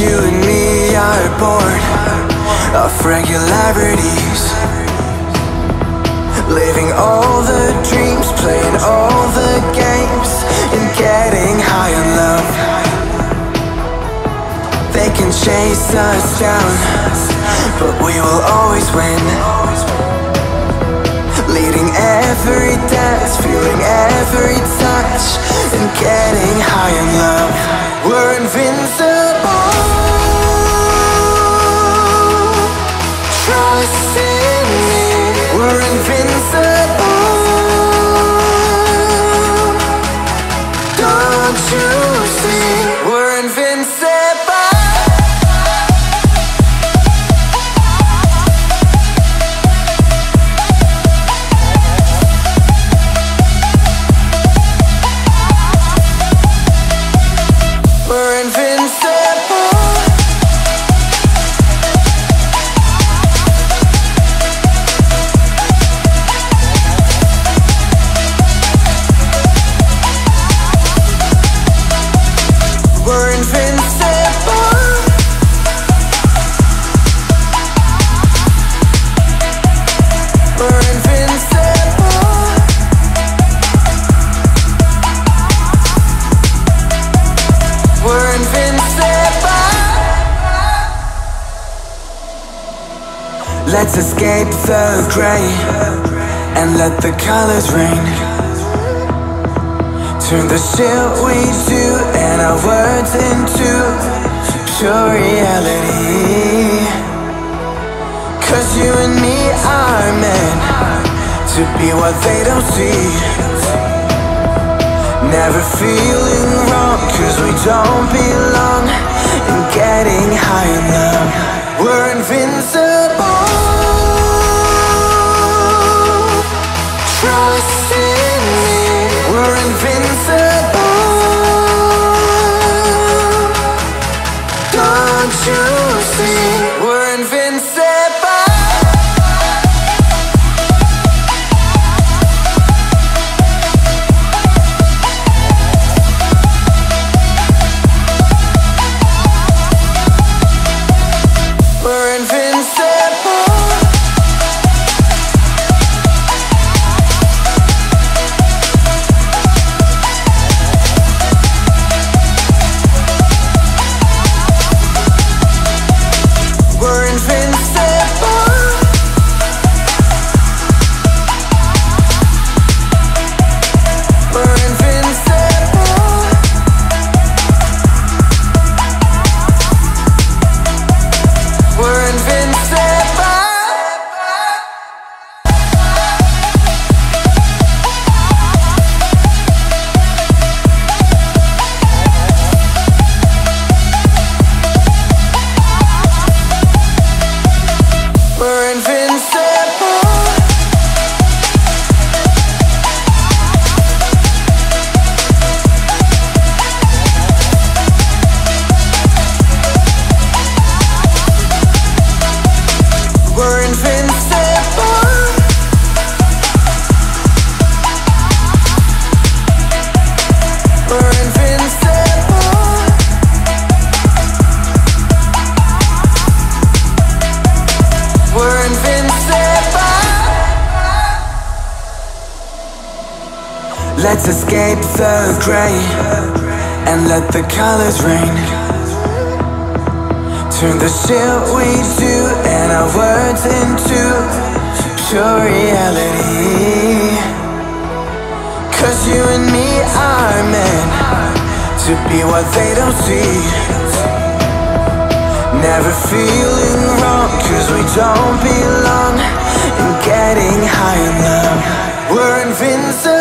you and me are bored of regularities. Living all the dreams, playing all the games, and getting high on love. They can chase us down, but we will always win. Leading every dance, feeling every touch, and getting high on love. We're invincible. Let's escape the gray and let the colors rain. Turn the shit we do and our words into pure reality. Cause you and me are meant to be what they don't see. Never feeling wrong cause we don't belong never invincible. Let's escape the gray and let the colors rain. Turn the shit we do and our words into pure reality. Cause you and me are meant to be what they don't see. Never feeling wrong cause we don't belong in getting high in love. We're invincible.